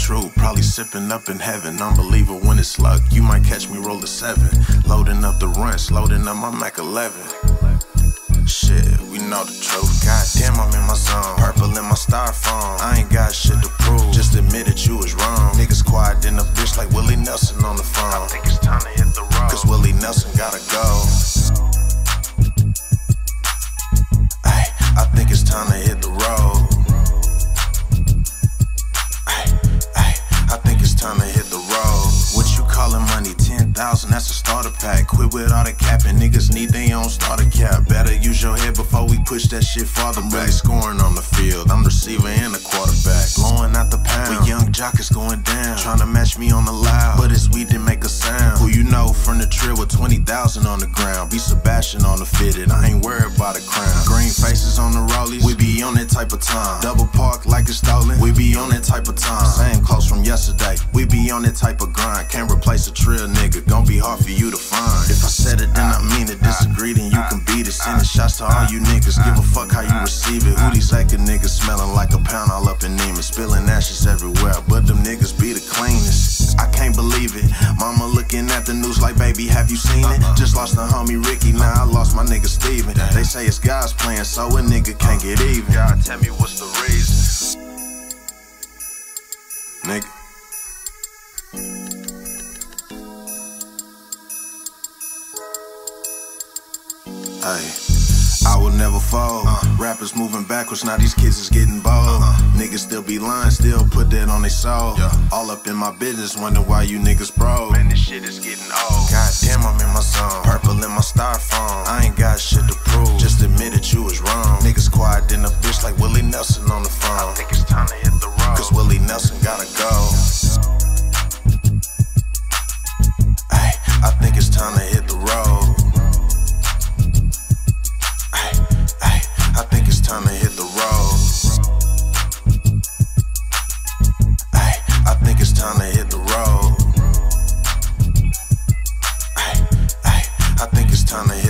truth. Probably sipping up in heaven. Unbeliever when it's luck. You might catch me roll a seven. Loading up the runs, loading up my Mac 11. Shit, we know the truth. Goddamn, I'm in my zone. Purple in my styrofoam. I ain't got shit to prove. Just admit that you was wrong. Niggas quiet in the bitch like Willie Nelson on the phone. I think it's time to hit the road. Cause Willie Nelson gotta go. That's a starter pack. Quit with all the capping. Niggas need their own starter cap. Better use your head before we push that shit farther back. Scoring on the field. I'm receiver and the quarterback. Blowing out the pound. With young jock is going down. Trying to match me on the loud. But it's we didn't make a sound. Who you know from the trill with 20,000 on the ground. Be Sebastian on the fitted. I ain't worried about a crown. Green faces on the rollies. We be on that type of time. Double park like it's stolen. We be on that type of time. Same clothes from yesterday. Can't a trail, nigga. Gon' be hard for you to find. If I said it, then I mean it. Disagree, then you can beat it. Sending shots to all you niggas. Give a fuck how you receive it. Who these acting niggas smelling like a pound all up in Neiman. Spilling ashes everywhere. But them niggas be the cleanest. I can't believe it. Mama looking at the news like, baby, have you seen it? Uh-uh. Just lost the homie Ricky, now I lost my nigga Steven. They say it's God's plan, so a nigga can't get even. God, tell me what's the reason. Hey, I will never fall. Uh-huh. Rappers moving backwards, now these kids is getting bold. Uh-huh. Niggas still be lying, still put that on their soul. All up in my business, wonder why you niggas broke. Man, this shit is getting old. Goddamn, I'm in my zone. Purple in my styrofoam. I ain't got shit to prove. Just admit that you was wrong. Niggas quiet in the bitch like Willie Nelson on the phone. Time to hit